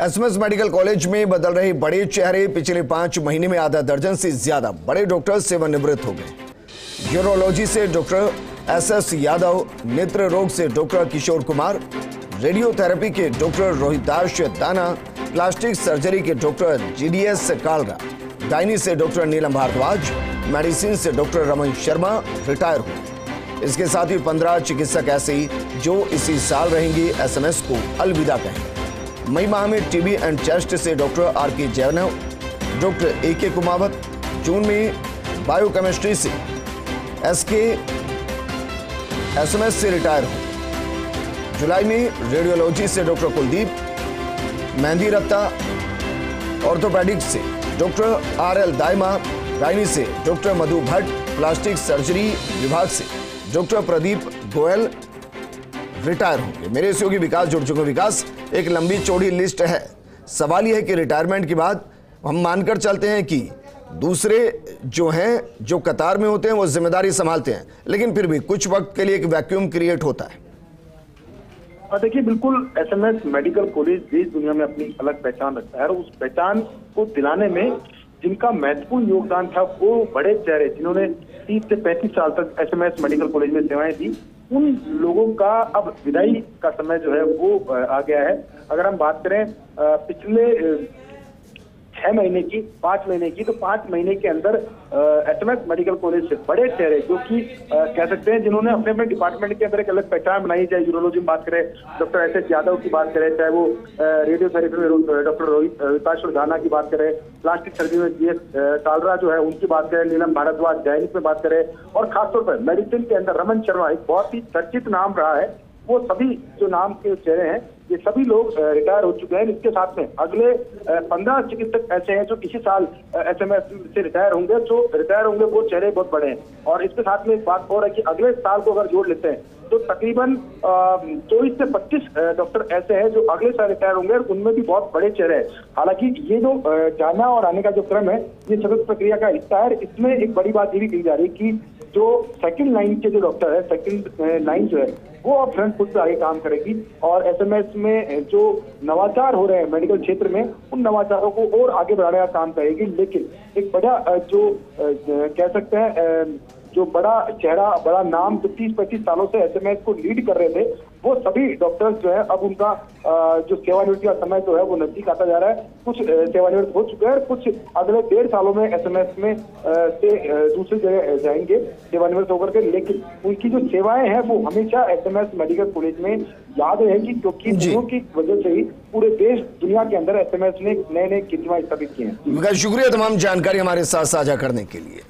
SMS medical college में बदल रहे बड़े चेहरे पिछले पाँच महीने में आधा दर्जन से ज़्यादा बड़े डॉक्टर सेवानिवृत्त हो गए। यूरोलॉजी से डॉक्टर एस एस यादव, नेत्र रोग से डॉक्टर किशोर कुमार, रेडियोथेरेपी के doctor Rohitash Dana, plastic surgery के डॉक्टर जीडीएस कालरा गायनी से डॉक्टर नीलम भारद्वाज, मेडिसिन से डॉक्टर रमन शर्मा रिटायर हुए। इसके साथ ही पंद्रह चिकित्सक ऐसे जो इसी साल रहेंगे, एसएमएस को अलविदा कहेंगे। मई माह में टीबी एंड चेस्ट से डॉक्टर आर के जैनव डॉक्टर ए के कुमावत, जून में बायोकेमिस्ट्री से एस के एसएमएस से रिटायर हो जुलाई में रेडियोलॉजी से डॉक्टर कुलदीप, मेहंदी रत्ता, ऑर्थोपेडिक्स से doctor R L Dayma gynae से doctor Madhu Bhatt, plastic surgery विभाग से डॉक्टर प्रदीप गोयल रिटायर होंगे। मेरे सहयोगी विकास, जुड़ चुके विकास, एक लंबी चौड़ी लिस्ट है। सवाल यह है कि रिटायरमेंट के बाद हम मानकर चलते हैं कि दूसरे जो हैं, जो कतार में होते हैं, वो ज़िम्मेदारी संभालते हैं। लेकिन फिर भी कुछ वक्त के लिए एक वैक्यूम क्रिएट होता है। देखिए, बिल्कुल एसएमएस मेडिकल कॉलेज देश दुनिया में अपनी अलग पहचान रखता है और उस पहचान को दिलाने में जिनका महत्वपूर्ण योगदान था, वो बड़े चेहरे जिन्होंने तीस से पैंतीस साल तक एसएमएस मेडिकल कॉलेज में सेवाएँ दी। उन लोगों का अब विदाई का समय जो है वो आ गया है। अगर हम बात करें पिछले छह महीने की, पाँच महीने की तो पाँच महीने के अंदर एस मेडिकल कॉलेज से बड़े चेहरे जो कि कह सकते हैं जिन्होंने अपने अपने डिपार्टमेंट के अंदर एक अलग पहचान बनाई, चाहे यूरोलॉजी में बात करें डॉक्टर एस एस यादव की बात करें, चाहे वो रेडियोथेरेपी में डॉक्टर रोहित विकास दाना की बात करें प्लास्टिक सर्जरी में जी एस टालरा जो है, उनकी बात करें, नीलम भारद्वाज जैनिक में बात करें, और खासतौर पर मेडिसिन के अंदर रमन शर्मा, एक बहुत ही चर्चित नाम रहा है वो सभी जो नाम के चेहरे हैं, ये सभी लोग रिटायर हो चुके हैं इसके साथ में अगले पंद्रह चिकित्सक ऐसे हैं जो इसी साल एस एम एस से रिटायर होंगे, जो रिटायर होंगे, वो चेहरे बहुत बड़े हैं। और इसके साथ में एक बात और है कि अगले साल को अगर जोड़ लेते हैं तो तकरीबन चौबीस से पच्चीस डॉक्टर ऐसे हैं जो अगले साल रिटायर होंगे और उनमें भी बहुत बड़े चेहरे हैं। हालाँकि ये जो जाना और आने का जो क्रम है, ये सतत प्रक्रिया का हिस्सा है इसमें एक बड़ी बात ये भी कही जा रही है कि जो सेकंड लाइन के जो डॉक्टर है सेकंड लाइन जो है वो अब फ्रंट फुट पर आगे काम करेगी और एसएमएस में जो नवाचार हो रहे हैं मेडिकल क्षेत्र में, उन नवाचारों को और आगे बढ़ाने का काम करेगी। लेकिन एक बड़ा जो कह सकते हैं जो बड़ा चेहरा बड़ा नाम जो तीस पैंतीस सालों से एसएमएस को लीड कर रहे थे वो सभी डॉक्टर्स जो है अब उनका जो सेवानिवृत्ति का समय जो है वो नज़दीक आता जा रहा है। कुछ सेवानिवृत्त हो चुके हैं कुछ अगले डेढ़ सालों में एसएमएस में से दूसरी जगह जाएँगे सेवानिवृत्त होकर के। लेकिन उनकी जो सेवाएँ हैं वो हमेशा एसएमएस मेडिकल कॉलेज में याद रहेगी क्योंकि उन्हों की वजह से ही पूरे देश दुनिया के अंदर एसएमएस ने नए नए कीर्तिमान स्थापित किए हैं। शुक्रिया तमाम जानकारी हमारे साथ साझा करने के लिए।